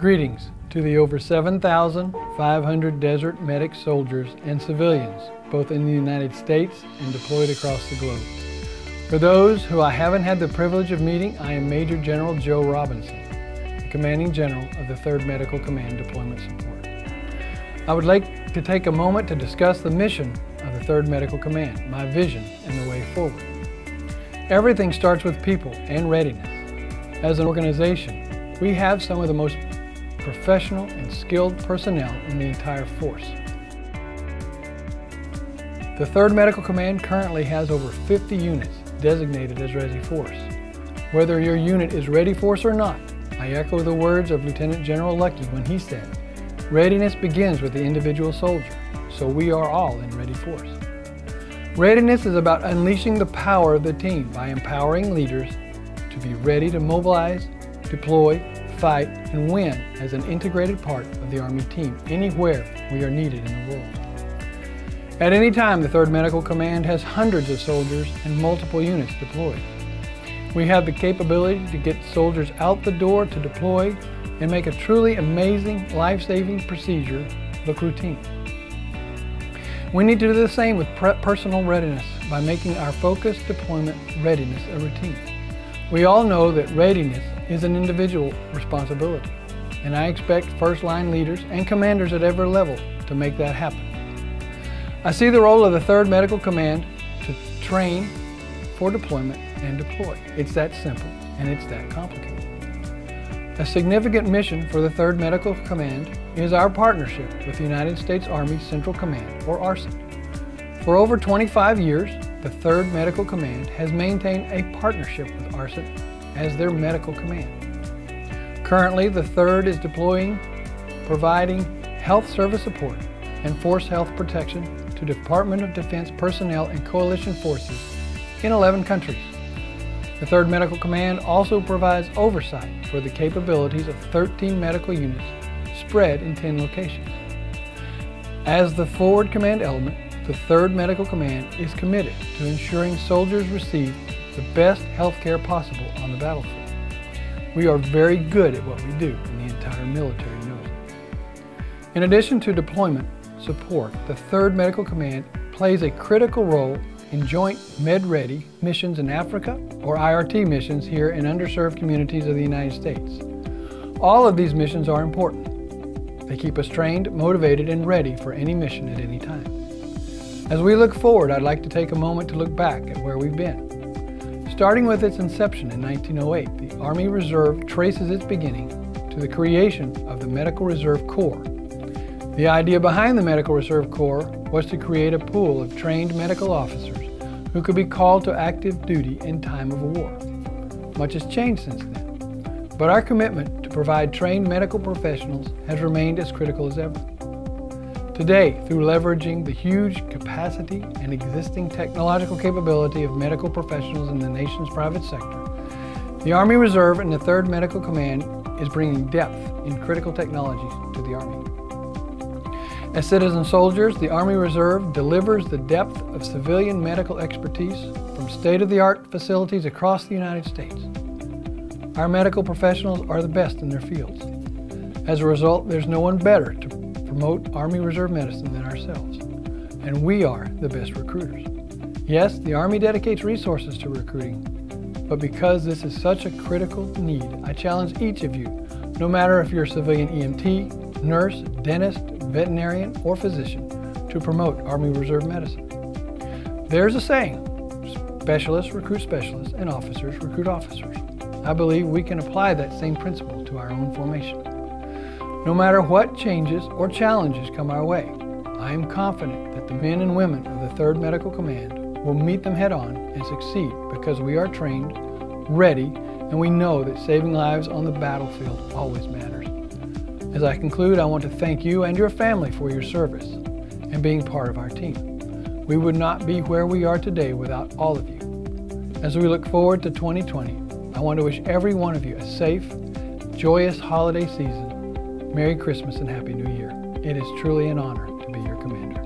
Greetings to the over 7,500 Desert Medic soldiers and civilians, both in the United States and deployed across the globe. For those who I haven't had the privilege of meeting, I am Major General Joe Robinson, Commanding General of the 3rd Medical Command Deployment Support. I would like to take a moment to discuss the mission of the 3rd Medical Command, my vision, and the way forward. Everything starts with people and readiness. As an organization, we have some of the most professional and skilled personnel in the entire force. The 3rd Medical Command currently has over 50 units designated as Ready Force. Whether your unit is Ready Force or not, I echo the words of Lieutenant General Luckey when he said, Readiness begins with the individual soldier, so we are all in Ready Force. Readiness is about unleashing the power of the team by empowering leaders to be ready to mobilize, deploy, fight, and win as an integrated part of the Army team anywhere we are needed in the world. At any time, the 3rd Medical Command has hundreds of soldiers and multiple units deployed. We have the capability to get soldiers out the door to deploy and make a truly amazing, life-saving procedure look routine. We need to do the same with personal readiness by making our focused deployment readiness a routine. We all know that readiness is an individual responsibility, and I expect first line leaders and commanders at every level to make that happen. I see the role of the 3rd Medical Command to train for deployment and deploy. It's that simple and it's that complicated. A significant mission for the 3rd Medical Command is our partnership with the United States Army Central Command, or ARCENT. For over 25 years, the 3rd Medical Command has maintained a partnership with ARCENT as their medical command. Currently, the 3rd is deploying, providing health service support and force health protection to Department of Defense personnel and coalition forces in 11 countries. The 3rd Medical Command also provides oversight for the capabilities of 13 medical units spread in 10 locations. As the forward command element, the 3rd Medical Command is committed to ensuring soldiers receive the best health care possible on the battlefield. We are very good at what we do, and the entire military knows it. In addition to deployment support, the 3rd Medical Command plays a critical role in joint Med-Ready missions in Africa or IRT missions here in underserved communities of the United States. All of these missions are important. They keep us trained, motivated, and ready for any mission at any time. As we look forward, I'd like to take a moment to look back at where we've been. Starting with its inception in 1908, the Army Reserve traces its beginning to the creation of the Medical Reserve Corps. The idea behind the Medical Reserve Corps was to create a pool of trained medical officers who could be called to active duty in time of war. Much has changed since then, but our commitment to provide trained medical professionals has remained as critical as ever. Today, through leveraging the huge capacity and existing technological capability of medical professionals in the nation's private sector, the Army Reserve and the 3rd Medical Command is bringing depth in critical technologies to the Army. As citizen soldiers, the Army Reserve delivers the depth of civilian medical expertise from state-of-the-art facilities across the United States. Our medical professionals are the best in their fields. As a result, there's no one better to promote Army Reserve medicine than ourselves. And we are the best recruiters. Yes, the Army dedicates resources to recruiting, but because this is such a critical need, I challenge each of you, no matter if you're a civilian EMT, nurse, dentist, veterinarian, or physician, to promote Army Reserve medicine. There's a saying, specialists recruit specialists and officers recruit officers. I believe we can apply that same principle to our own formation. No matter what changes or challenges come our way, I am confident that the men and women of the 3rd Medical Command will meet them head on and succeed because we are trained, ready, and we know that saving lives on the battlefield always matters. As I conclude, I want to thank you and your family for your service and being part of our team. We would not be where we are today without all of you. As we look forward to 2020, I want to wish every one of you a safe, joyous holiday season Merry Christmas and Happy New Year. It is truly an honor to be your commander.